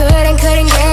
could and couldn't get